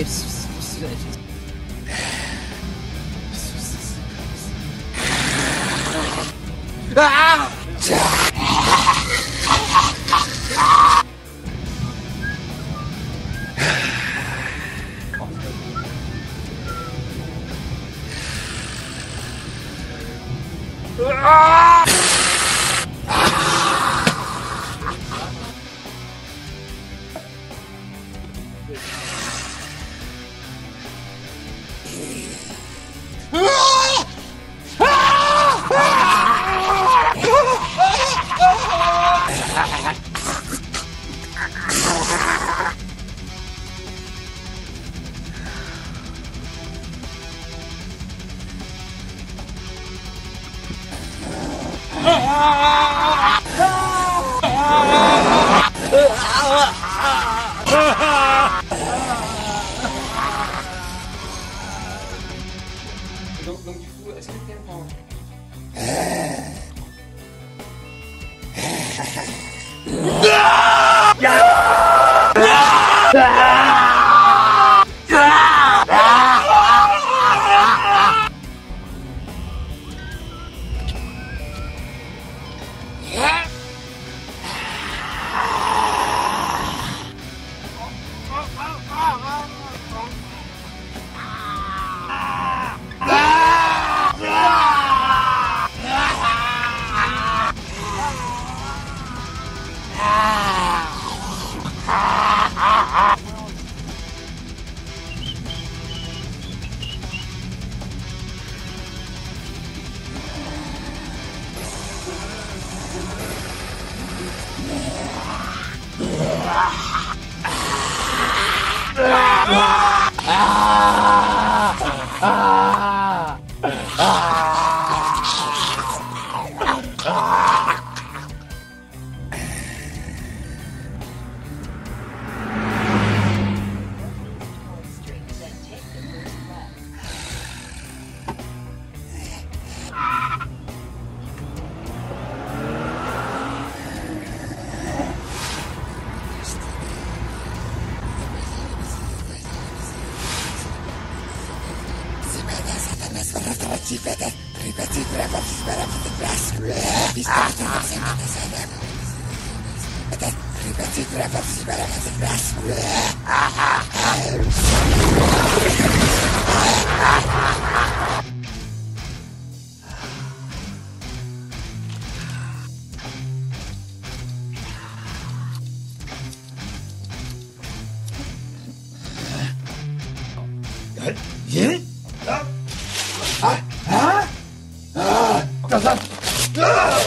Donc, ああ啊？啊？啊？干啥啊？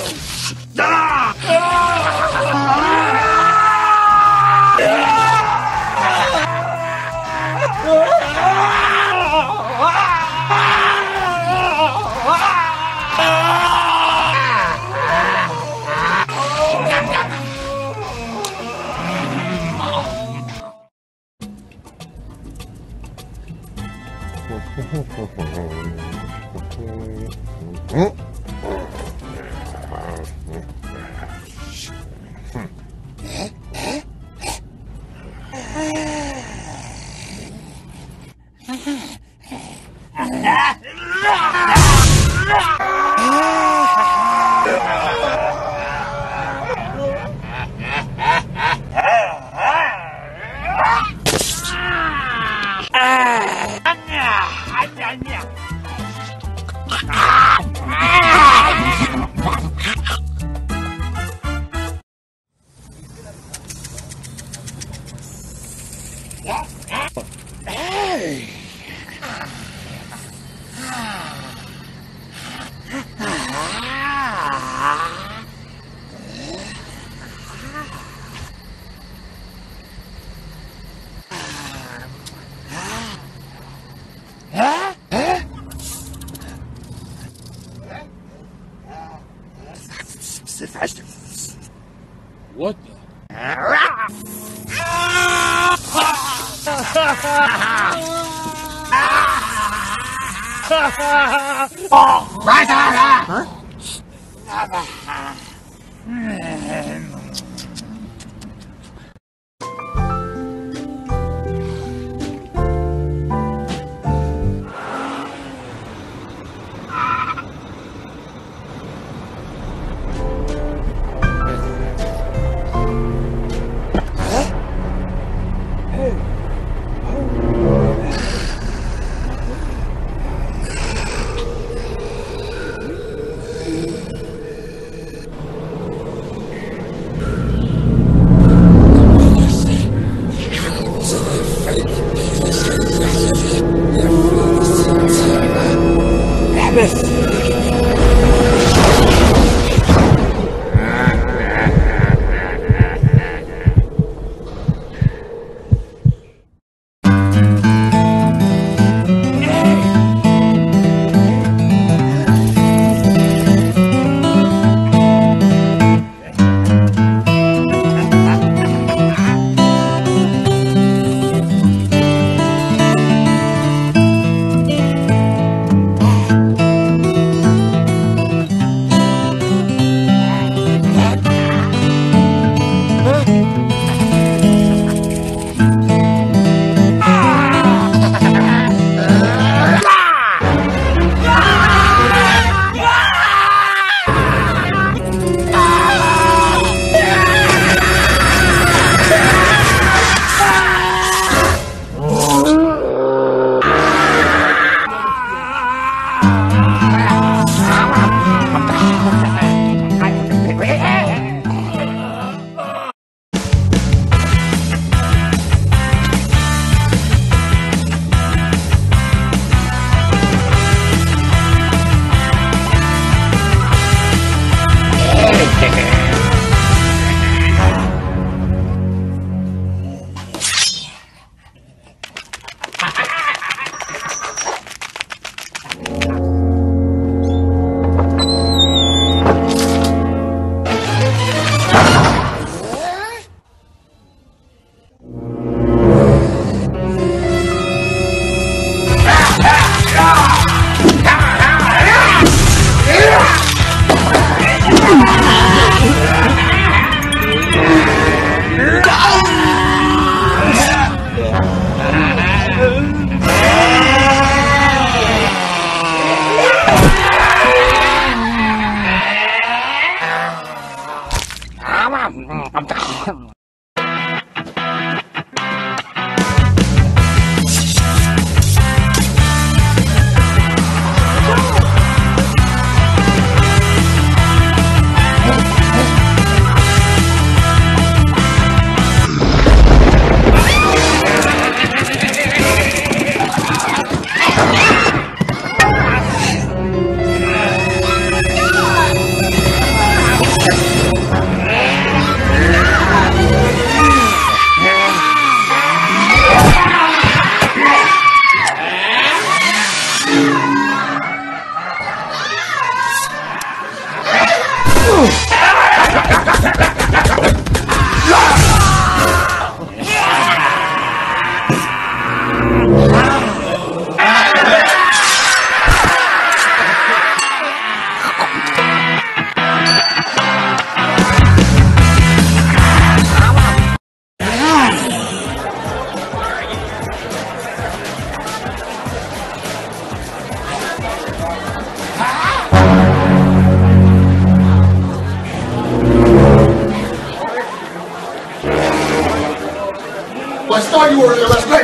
looks great.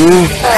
Ooh.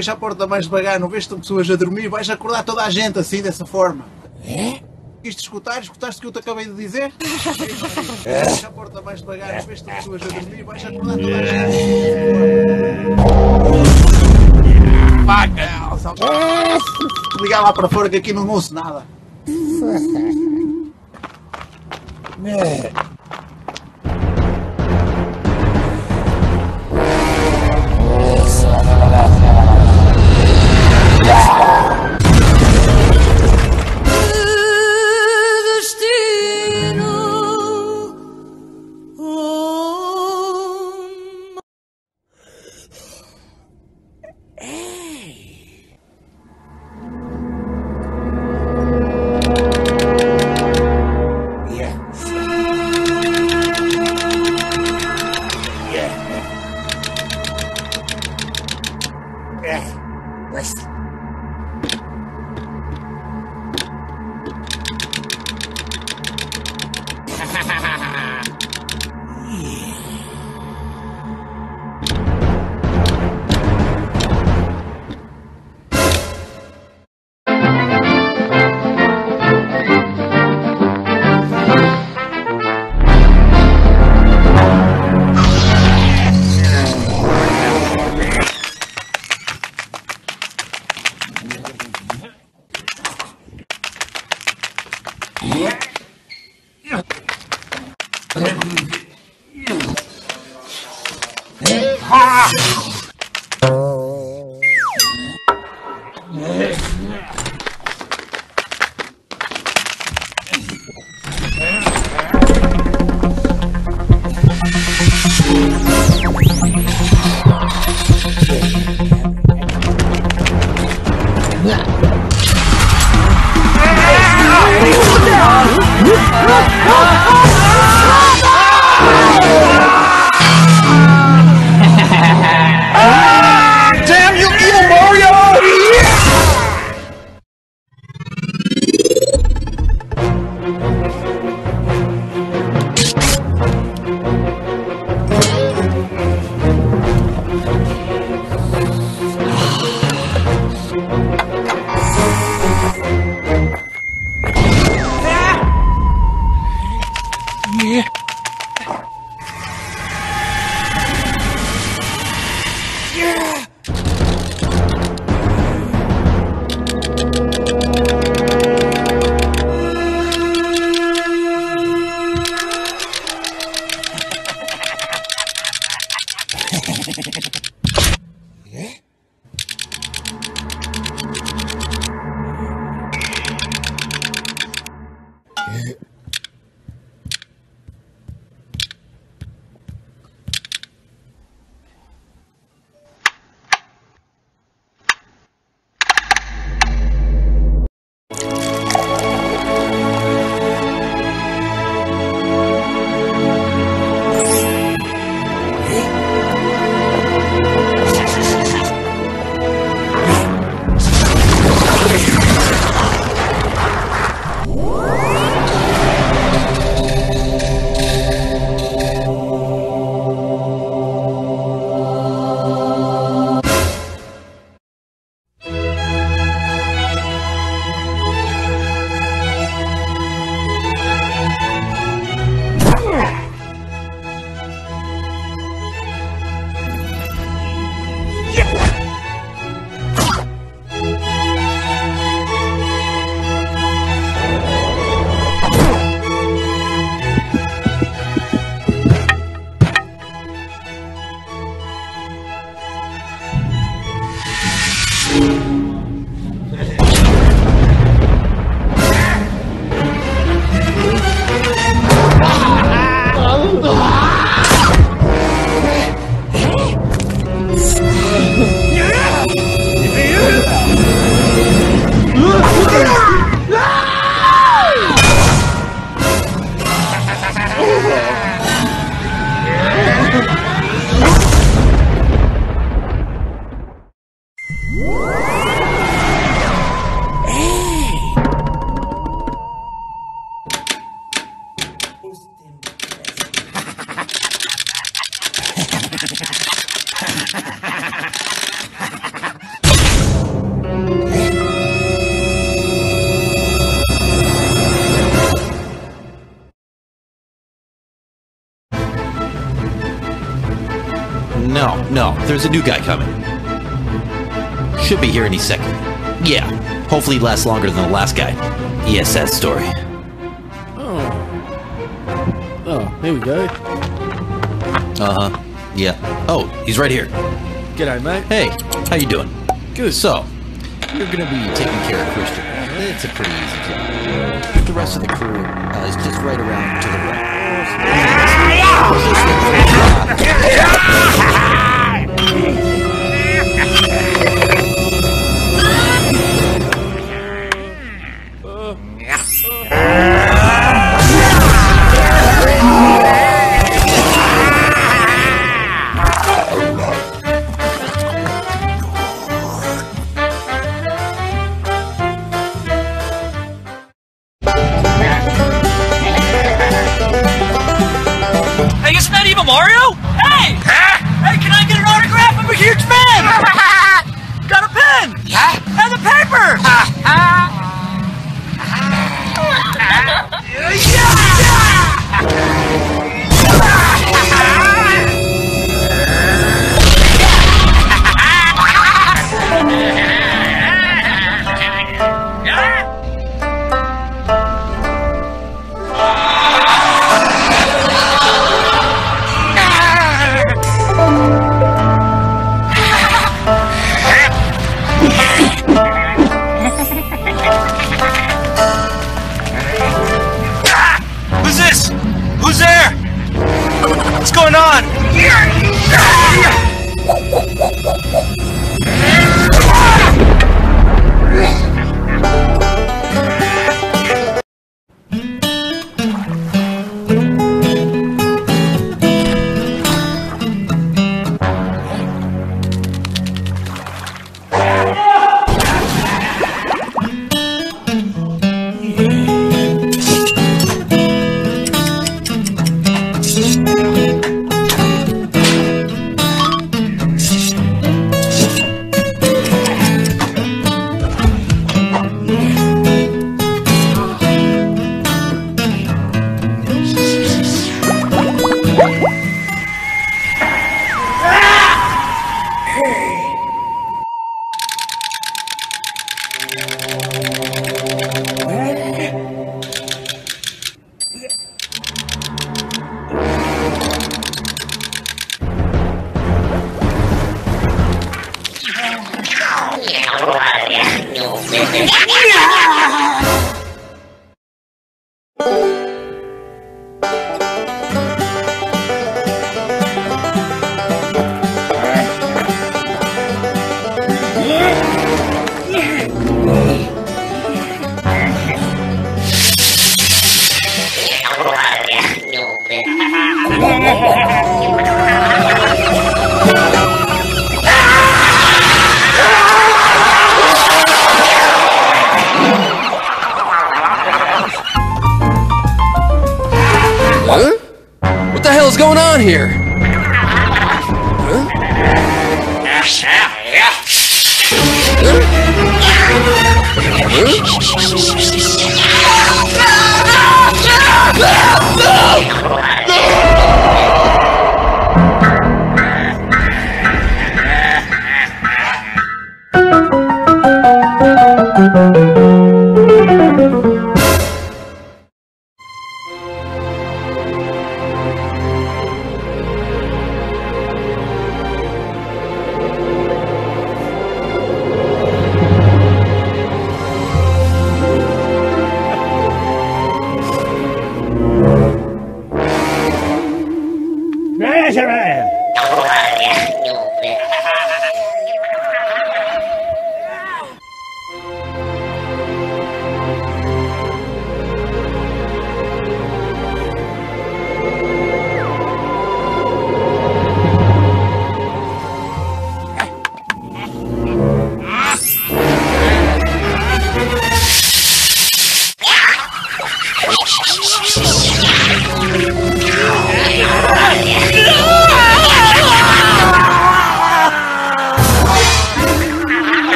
Fecha a porta mais devagar, não vês que estão pessoas a dormir, vais acordar toda a gente assim, dessa forma. É? Quiste escutar? Escutaste o que eu te acabei de dizer? Fecha a porta mais devagar, não vês que estão pessoas a dormir, vais acordar toda a gente assim. Paga! Ligar lá para fora que aqui não ouço nada. shit. There's a new guy coming. Should be here any second. Yeah, hopefully he lasts longer than the last guy. He has sad story. Oh, Oh, here we go. Uh huh. Yeah. Oh, he's right here. G'day, mate. Hey, how you doing? Good. So, you're gonna be taking care of Christian. It's a pretty easy job. The rest of the crew uh, is just right around to the right. Hey,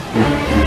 Sì,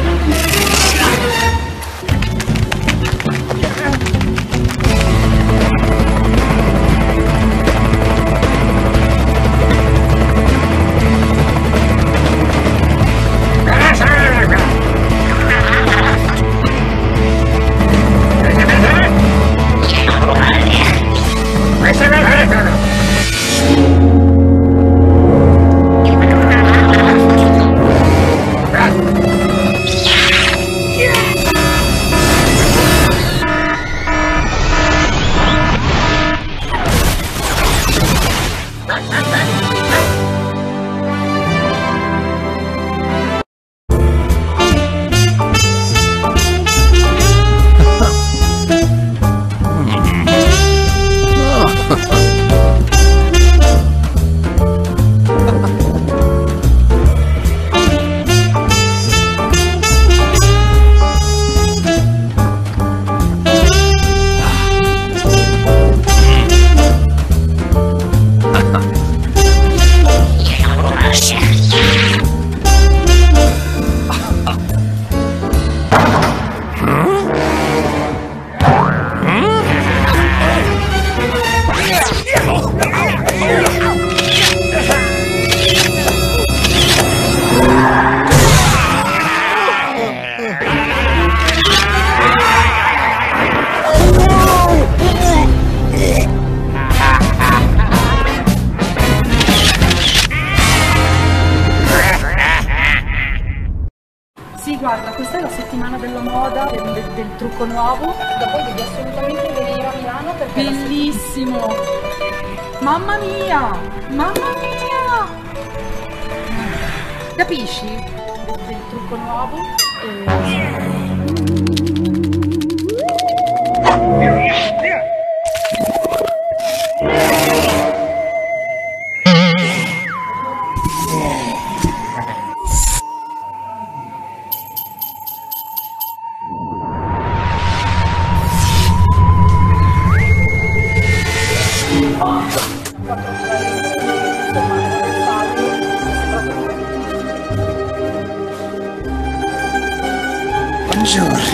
Bonjour.